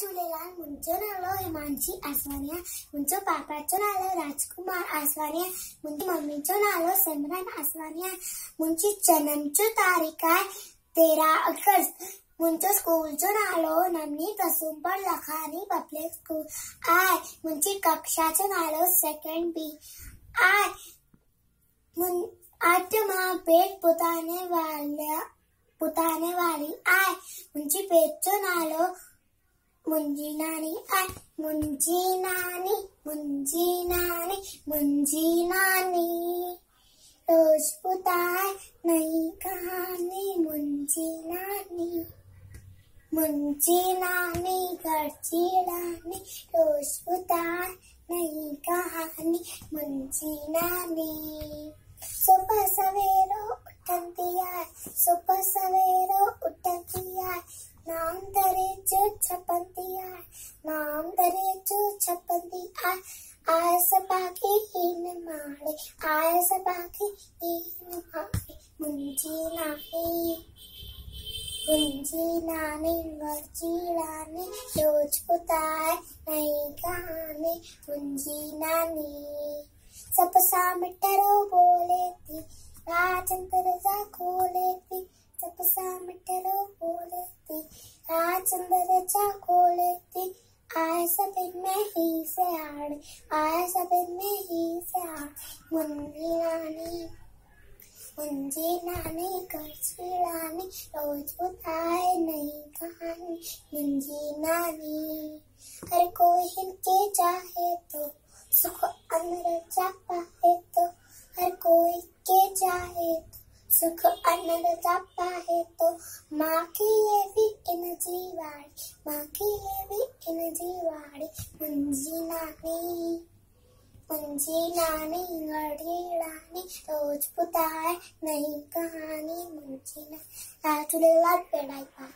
झूलेलाल मुंहिंजो नालो हिमांशी आसवानी आहे मुंहिंजो पापा जो नालो राजकुमार आसवानी आहे मम्मी जो नालो सिमरन आसवानी आहे मुंहिंजी जनम तारीख़ आहे अगस्त मुंहिंजो स्कूल जो नालो नन्ही कसुंबर लखानी पब्लिक स्कूल आहे मुंहिंजी कक्षा जो नालो सेकेंड बी आहे अॼु माँ पेट ॿुधाइण वाला ॿुधाइण वारी आहे मुंहिंजी पेट जो नालो मुंजी नानी मुंजी नानी रोज बुताए नई कहानी मुंजी नानी मुंजी नानी घर चिड़ानी रोज बुताए नई कहानी मुंजी नानी सुबह सवेरो उठती है सुबह सवेरो उठती है नाम दरे जो आहे नाम दरे जो छपंदी आहे आय सबाके हीन माड़े आय सबाके हीन माड़े मुंहिंजी नानी मुंहिंजी नानी वर्जी रानी रोज ॿुधाए नई कहानी मुंहिंजी नानी सब सा मिठरो बोले थी राजंद्र जा खोले थी सब सा बोले थी राजचंद्र चा खोले थी आए सब में ही से आड़ आए सब में ही से आड़। मुंजी नानी मुंजी नानी करची रानी, रोज बताए नई कहानी। मुंजी नानी, हर कोई इनके चाहे तो सुख अंदर जा पाए तो हर कोई के चाहे तो सुख अनरता पाए तो माँ की ये भी इन जीवाड़ी माँ की ये भी इन जीवाड़ी मुंजी नानी मुंजी नानी घड़ी रानी रोज बुताए नई कहानी मुंजी ना पेड़ाई पा